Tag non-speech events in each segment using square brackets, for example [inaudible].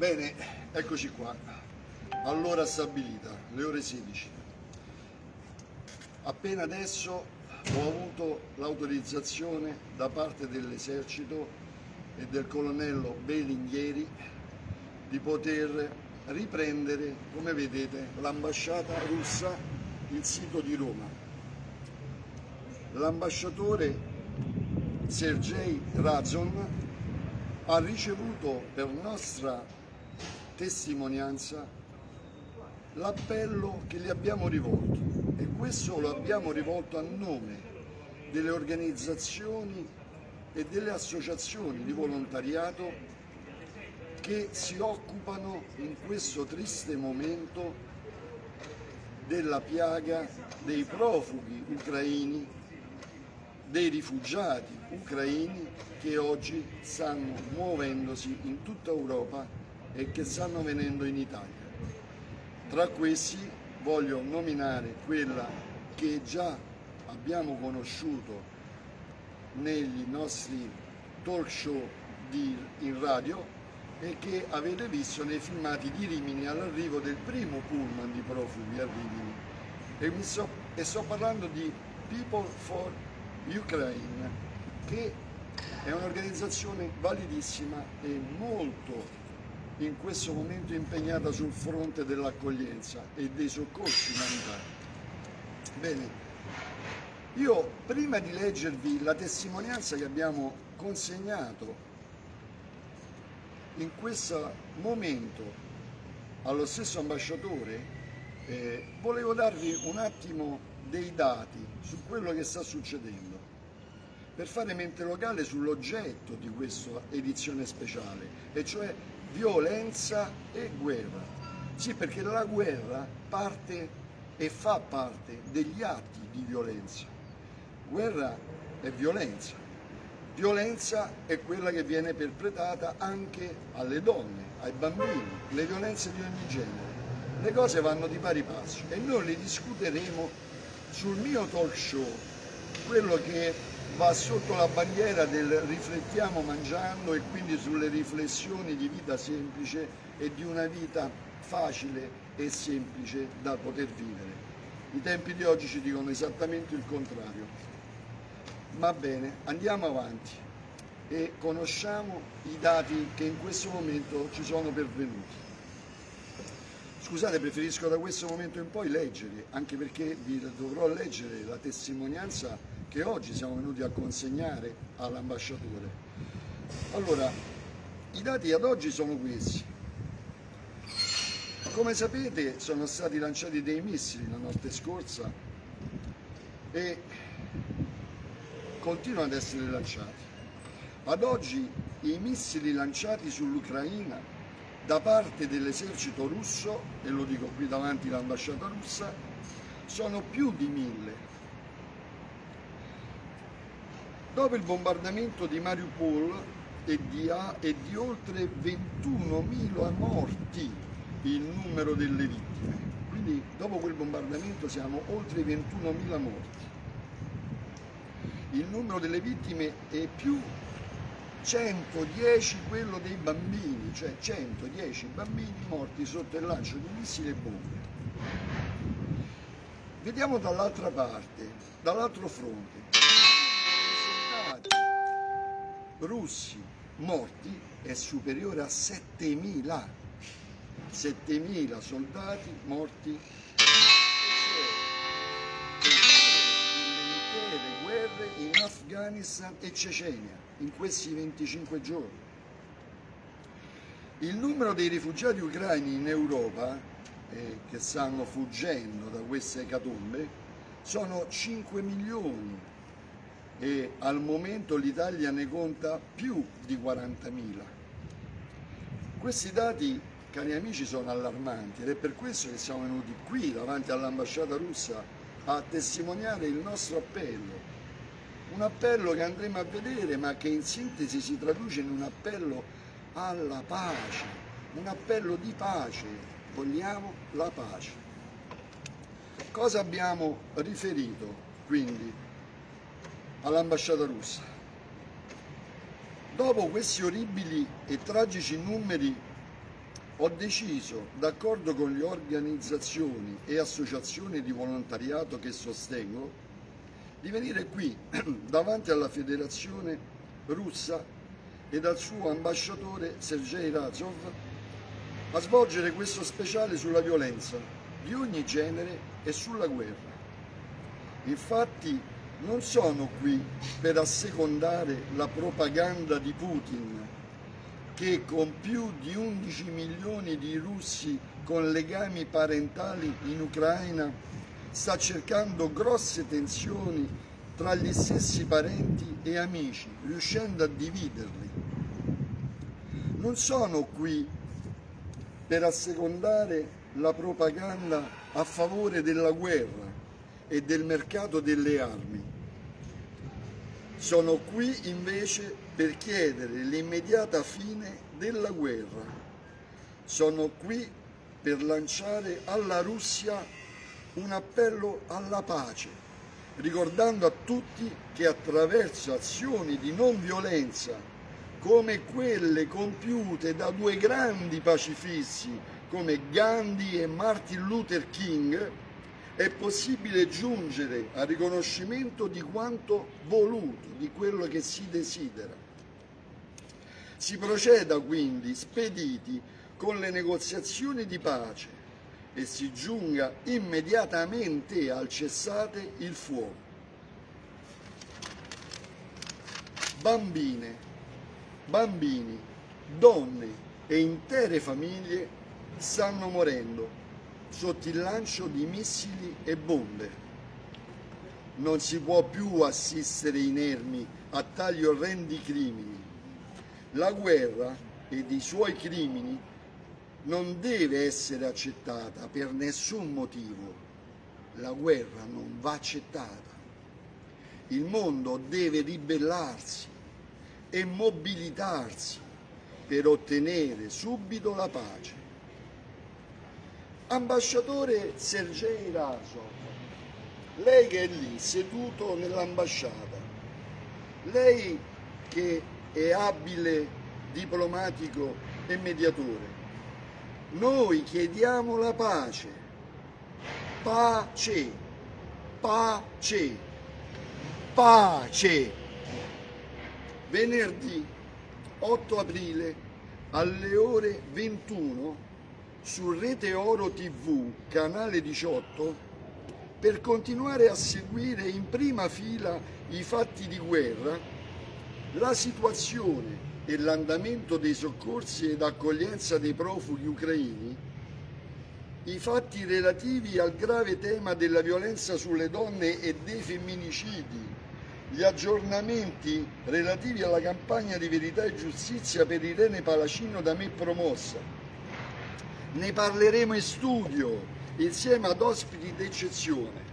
Bene, eccoci qua. All'ora stabilita, le ore 16. Appena adesso ho avuto l'autorizzazione da parte dell'esercito e del colonnello Belinghieri di poter riprendere, come vedete, l'ambasciata russa, il sito di Roma. L'ambasciatore Sergei Razon ha ricevuto per nostra testimonianza l'appello che gli abbiamo rivolto. E questo lo abbiamo rivolto a nome delle organizzazioni e delle associazioni di volontariato che si occupano in questo triste momento della piaga dei profughi ucraini, dei rifugiati ucraini che oggi stanno muovendosi in tutta Europa e che stanno venendo in Italia. Tra questi voglio nominare quella che già abbiamo conosciuto negli nostri talk show di, in radio e che avete visto nei filmati di Rimini all'arrivo del primo pullman di profughi a Rimini. E, so, e sto parlando di People for Ukraine, che è un'organizzazione validissima e molto in questo momento impegnata sul fronte dell'accoglienza e dei soccorsi umanitari. Bene, io prima di leggervi la testimonianza che abbiamo consegnato in questo momento allo stesso ambasciatore eh, volevo darvi un attimo dei dati su quello che sta succedendo per fare mente locale sull'oggetto di questa edizione speciale e cioè violenza e guerra. Sì, perché la guerra parte e fa parte degli atti di violenza. Guerra è violenza. Violenza è quella che viene perpetrata anche alle donne, ai bambini, le violenze di ogni genere. Le cose vanno di pari passo e noi le discuteremo sul mio talk show, quello che va sotto la bandiera del riflettiamo mangiando e quindi sulle riflessioni di vita semplice e di una vita facile e semplice da poter vivere. I tempi di oggi ci dicono esattamente il contrario. Ma bene, andiamo avanti e conosciamo i dati che in questo momento ci sono pervenuti. Scusate, preferisco da questo momento in poi leggere, anche perché vi dovrò leggere la testimonianza che oggi siamo venuti a consegnare all'ambasciatore. Allora, i dati ad oggi sono questi. Come sapete sono stati lanciati dei missili la notte scorsa e continuano ad essere lanciati. Ad oggi i missili lanciati sull'Ucraina da parte dell'esercito russo, e lo dico qui davanti all'ambasciata russa, sono più di mille Dopo il bombardamento di Mariupol e di, e di oltre 21.000 morti il numero delle vittime, quindi dopo quel bombardamento siamo oltre 21.000 morti. Il numero delle vittime è più 110 quello dei bambini, cioè 110 bambini morti sotto il lancio di missili e bombe. Vediamo dall'altra parte, dall'altro fronte russi morti è superiore a 7.000 7.000 soldati morti. Nelle intere guerre in Afghanistan e Cecenia in questi 25 giorni. Il numero dei rifugiati ucraini in Europa eh, che stanno fuggendo da queste ecatombe sono 5 milioni e al momento l'Italia ne conta più di 40.000. Questi dati, cari amici, sono allarmanti ed è per questo che siamo venuti qui davanti all'ambasciata russa a testimoniare il nostro appello. Un appello che andremo a vedere ma che in sintesi si traduce in un appello alla pace, un appello di pace. Vogliamo la pace. Cosa abbiamo riferito quindi all'ambasciata russa. Dopo questi orribili e tragici numeri ho deciso, d'accordo con le organizzazioni e associazioni di volontariato che sostengo, di venire qui [clears throat] davanti alla federazione russa e dal suo ambasciatore Sergei Razov a svolgere questo speciale sulla violenza di ogni genere e sulla guerra. Infatti non sono qui per assecondare la propaganda di Putin che con più di 11 milioni di russi con legami parentali in Ucraina sta cercando grosse tensioni tra gli stessi parenti e amici, riuscendo a dividerli. Non sono qui per assecondare la propaganda a favore della guerra e del mercato delle armi. Sono qui invece per chiedere l'immediata fine della guerra. Sono qui per lanciare alla Russia un appello alla pace, ricordando a tutti che attraverso azioni di non violenza come quelle compiute da due grandi pacifisti come Gandhi e Martin Luther King, è possibile giungere al riconoscimento di quanto voluto, di quello che si desidera. Si proceda quindi spediti con le negoziazioni di pace e si giunga immediatamente al cessate il fuoco. Bambine, bambini, donne e intere famiglie stanno morendo sotto il lancio di missili e bombe. Non si può più assistere inermi a tali orrendi crimini la guerra ed i suoi crimini non deve essere accettata per nessun motivo. La guerra non va accettata. Il mondo deve ribellarsi e mobilitarsi per ottenere subito la pace. Ambasciatore Sergei Razov, lei che è lì seduto nell'ambasciata, lei che e abile diplomatico e mediatore. Noi chiediamo la pace, pace, pace, pace. Venerdì 8 aprile alle ore 21 su Rete Oro TV, canale 18, per continuare a seguire in prima fila i fatti di guerra la situazione e l'andamento dei soccorsi ed accoglienza dei profughi ucraini, i fatti relativi al grave tema della violenza sulle donne e dei femminicidi, gli aggiornamenti relativi alla campagna di verità e giustizia per Irene Palacino da me promossa. Ne parleremo in studio insieme ad ospiti d'eccezione.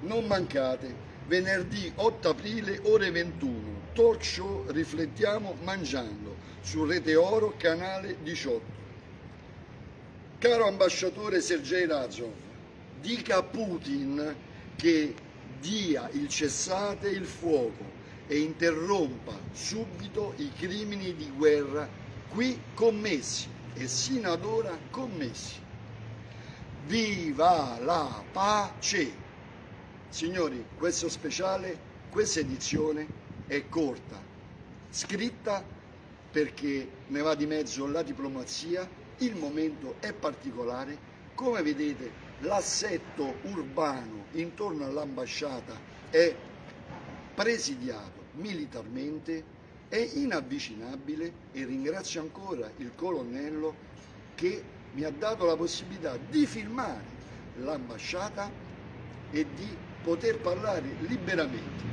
Non mancate, venerdì 8 aprile ore 21 talk show Riflettiamo Mangiando su Rete Oro, canale 18. Caro ambasciatore Sergei Razov, dica a Putin che dia il cessate il fuoco e interrompa subito i crimini di guerra qui commessi e sino ad ora commessi. Viva la pace! Signori, questo speciale, questa edizione è corta, scritta perché ne va di mezzo la diplomazia, il momento è particolare, come vedete l'assetto urbano intorno all'ambasciata è presidiato militarmente, è inavvicinabile e ringrazio ancora il colonnello che mi ha dato la possibilità di filmare l'ambasciata e di poter parlare liberamente.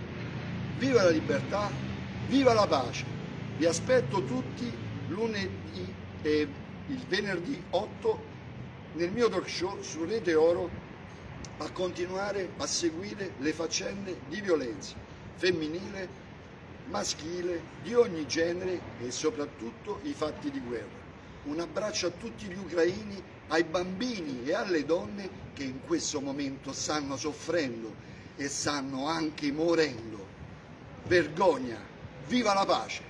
Viva la libertà, viva la pace. Vi aspetto tutti lunedì e il venerdì 8 nel mio talk show su Rete Oro a continuare a seguire le faccende di violenza femminile, maschile, di ogni genere e soprattutto i fatti di guerra. Un abbraccio a tutti gli ucraini, ai bambini e alle donne che in questo momento stanno soffrendo e stanno anche morendo vergogna, viva la pace!